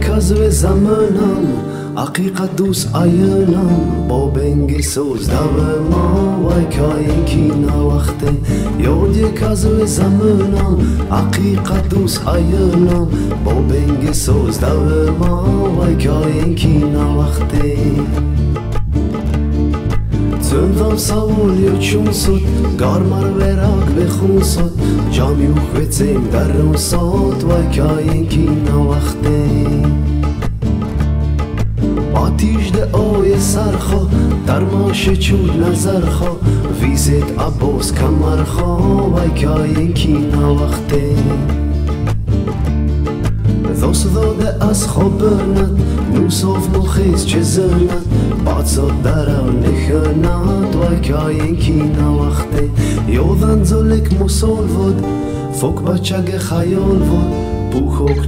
kaz ve zamanam Hakikat dus ayınam. Bo bengi söz davı ma Vay kayi ki na vakte. Yodye kaz ve zamanam Hakikat dus ayınam. Bo bengi söz davı ma Vay kayi ki na vakte. Ծնվամ սավոլ և չունսոտ, գարմար վերակ վեխունսոտ, ճամյուղ վեցեմ դարոնսոտ, վայքայենքին ավ باشه چود نظر خو ویزت عباس کمر خو و کاین کی نا وقته دوست داده از خواب برند نوسف مخیز چه زرند بعد زاد درم نخند و کاین کی نا وقته یادن زلک مسال بود فوق بچه خیال بود.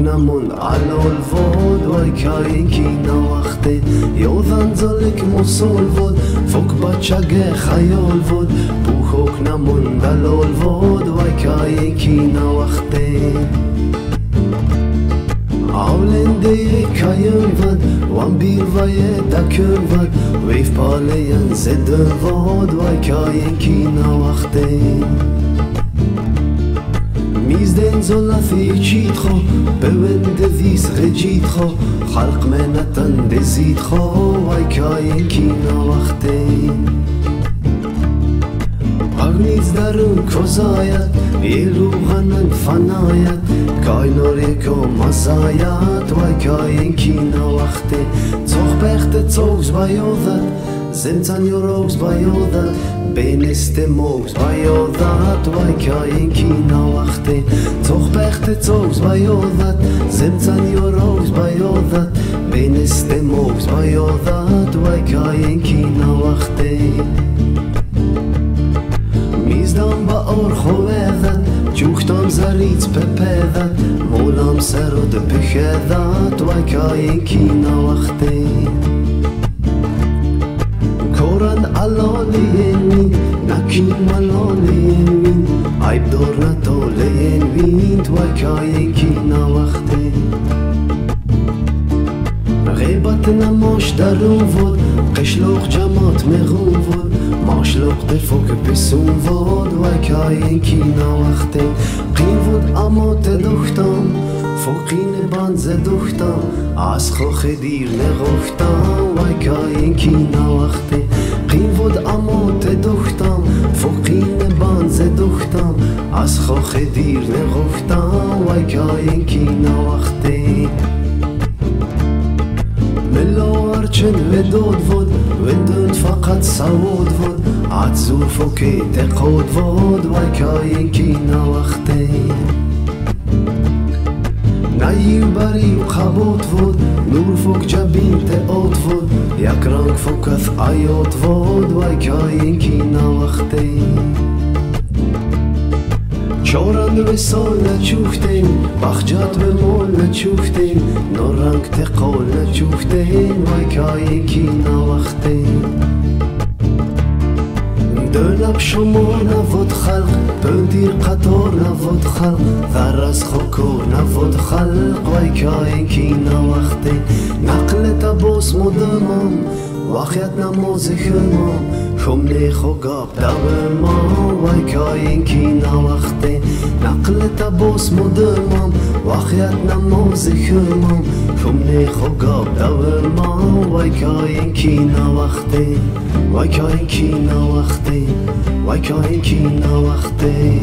نمون على الفود ويكايكي نوختي يوذن زلك مصول فود فوق باتشاقي خيول فود بوخوك نمون دلو الفود ويكايكي نوختي Avlendeye kayın vat Van bir vaye takın vat Veyf paleyen zedön vod Vay kayen kina vakteyn میزدن زلفی چید خو بوند ویس غجید خو خلق منتن دزید خو وای کاین کینا وقته Agniz darın kozayat Yeluhanın fanayat Kaynor o mazayat Vay kayen kina vakti Çok bechte çoğuz bayodat Zemcan yoroğuz bayodat Beneste moğuz bayodat Vay kayen kina vakti Çok bechte çoğuz bayodat Zemcan yoroğuz bayodat Beneste moğuz bayodat Vay kayen kina vakti میزدم با آر خویدت جوختم زریت پپیدت مولم سرد پخیدت و کاین کینا وقتی تو کای کی نا وقته غیبت نماش در اون ود قشلوخ جماعت مغون ود ماشلوخ دفوک پسون ود و کای کی نا وقته قی ود اما تدختم فوقین بانز دختم از خوخ دیر نغختم و کای کی نا وقته قی ود اما تدختم فوقین аз хохи дир неғуфта вай каин ки навахте. Милловар чин ведод вод ведод фақат савод вод аз зурфу ки теқод вод вай каин ки навахте. Наив барив қабот вод нур фук ҷабин теот вод якранг фукат аёт вод вай каин ки навахте. و وقتی چوران وسال نچوختیم بخجات به مول نچوختیم نورنگ تقال نچوختیم وای کای کینا وقتیم. دلب شما نوود خلق بندیر قطار نوود خلق ذر از خکور نوود خلق وای کای کینا وقتیم. نقل تباس مدمم وقت نماز خمام خمني خوقاب ما وای کینا وقتی نقل تبوس مدرمم واخیت نماز خمم خمني خوقاب ما وای کینا وقتی وای کینا وقتی وای کینا وقتی